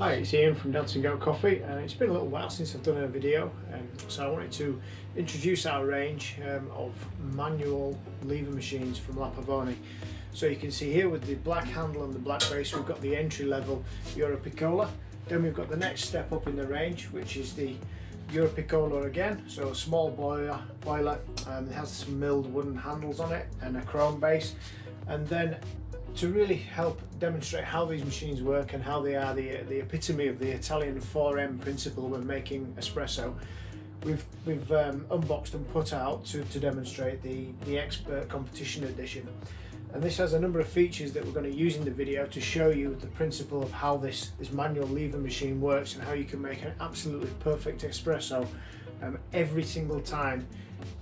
Hi, it's Ian from Dancing Goat Coffee. And it's been a little while since I've done a video um, so I wanted to introduce our range um, of manual lever machines from La Pavoni. So you can see here with the black handle and the black base we've got the entry level Europiccola then we've got the next step up in the range which is the Europiccola again. So a small boiler, boiler um, it has some milled wooden handles on it and a chrome base. And then to really help demonstrate how these machines work and how they are the, the epitome of the Italian 4M principle when making espresso, we've, we've um, unboxed and put out to, to demonstrate the, the Esperto competition edition. And this has a number of features that we're going to use in the video to show you the principle of how this, this manual lever machine works and how you can make an absolutely perfect espresso um, every single time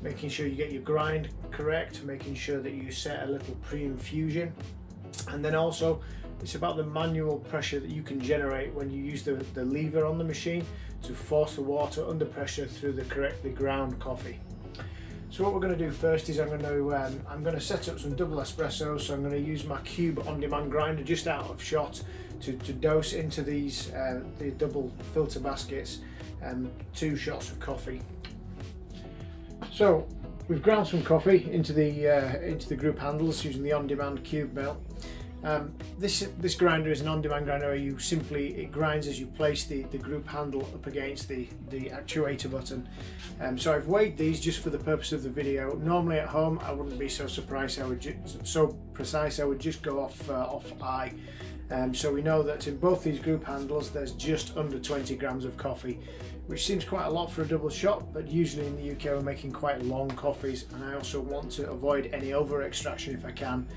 making sure you get your grind correct, making sure that you set a little pre-infusion and then also it's about the manual pressure that you can generate when you use the, the lever on the machine to force the water under pressure through the correctly ground coffee. So what we're going to do first is I'm going to um, I'm going to set up some double espresso. So I'm going to use my cube on-demand grinder just out of shot to, to dose into these uh, the double filter baskets and two shots of coffee. So we've ground some coffee into the uh, into the group handles using the on-demand cube mill. Um, this this grinder is an on-demand grinder where you simply it grinds as you place the, the group handle up against the, the actuator button. Um, so I've weighed these just for the purpose of the video. Normally at home I wouldn't be so surprised I would so precise I would just go off uh, off eye. Um, so we know that in both these group handles there's just under 20 grams of coffee which seems quite a lot for a double shot but usually in the UK we're making quite long coffees and I also want to avoid any over extraction if I can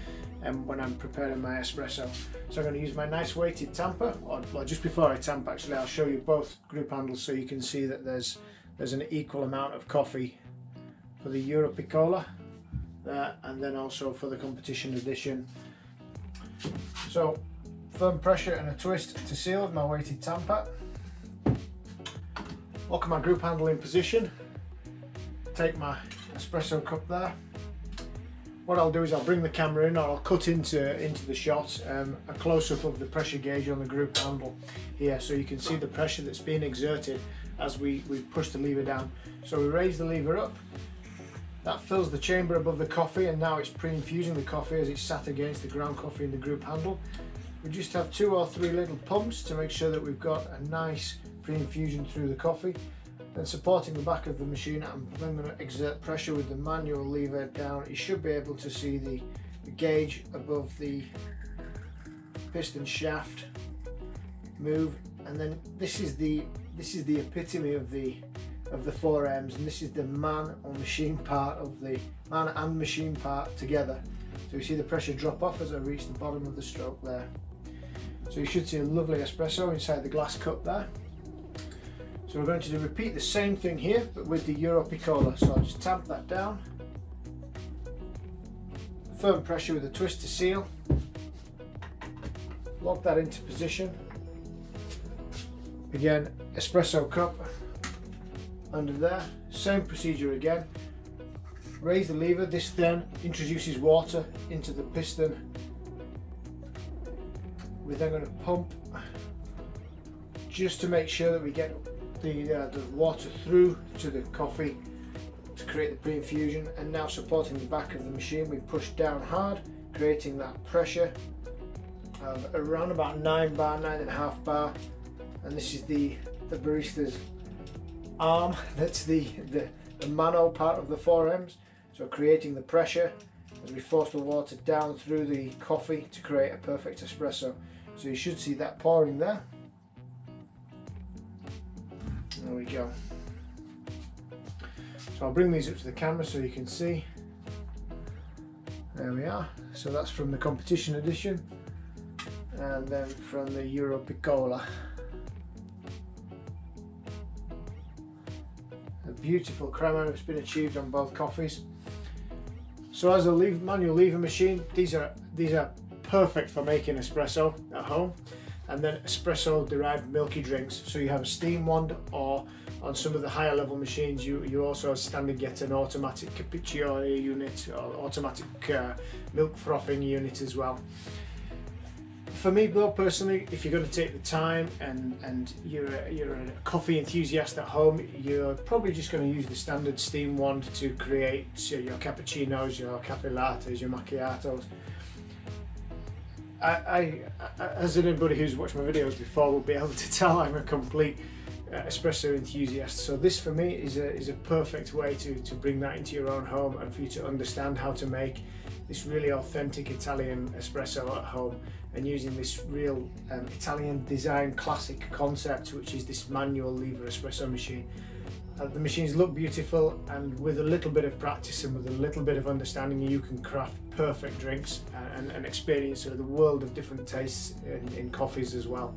um, when I'm preparing my espresso. So I'm going to use my nice weighted tamper, or well, just before I tamp actually I'll show you both group handles so you can see that there's there's an equal amount of coffee for the Europiccola there and then also for the competition edition. So firm pressure and a twist to seal my weighted tamper. Lock my group handle in position, take my espresso cup there what I'll do is I'll bring the camera in or I'll cut into into the shot um, a close-up of the pressure gauge on the group handle here so you can see the pressure that's being exerted as we, we push the lever down. So we raise the lever up, that fills the chamber above the coffee and now it's pre-infusing the coffee as it's sat against the ground coffee in the group handle. We just have two or three little pumps to make sure that we've got a nice pre-infusion through the coffee. Then supporting the back of the machine, I'm then going to exert pressure with the manual lever down. You should be able to see the, gauge above the piston shaft move. And then this is the this is the epitome of the of the four M's and this is the man or machine part of the man and machine part together. So you see the pressure drop off as I reach the bottom of the stroke there so you should see a lovely espresso inside the glass cup there so we're going to repeat the same thing here, but with the Europiccola. So I'll just tamp that down. Firm pressure with a twist to seal. Lock that into position. Again, espresso cup under there. Same procedure again. Raise the lever. This then introduces water into the piston. We're then going to pump just to make sure that we get the, uh, the water through to the coffee to create the pre-infusion and now supporting the back of the machine we push down hard creating that pressure of around about 9 bar, 9.5 bar and this is the, the barista's arm. That's the, the, the mano part of the 4Ms so creating the pressure as we force the water down through the coffee to create a perfect espresso so you should see that pouring there there we go. So I'll bring these up to the camera so you can see. There we are. So that's from the competition edition and then from the Europiccola. A beautiful crema has been achieved on both coffees. So as a lever, manual lever machine, these are these are perfect for making espresso at home and then espresso derived milky drinks. So you have a steam wand or on some of the higher level machines you, you also standard get an automatic cappuccino unit or automatic uh, milk frothing unit as well. for me, though, personally, if you're going to take the time and and you're a, you're a coffee enthusiast at home, you're probably just going to use the standard steam wand to create your cappuccinos, your cafe your macchiatos. I, I, as anybody who's watched my videos before will be able to tell, I'm a complete uh, espresso enthusiast. So this for me is a, is a perfect way to, to bring that into your own home and for you to understand how to make this really authentic Italian espresso at home and using this real um, Italian design classic concept which is this manual lever espresso machine. Uh, the machines look beautiful and with a little bit of practice and with a little bit of understanding you can craft perfect drinks and, and experience sort of the world of different tastes in, in coffees as well.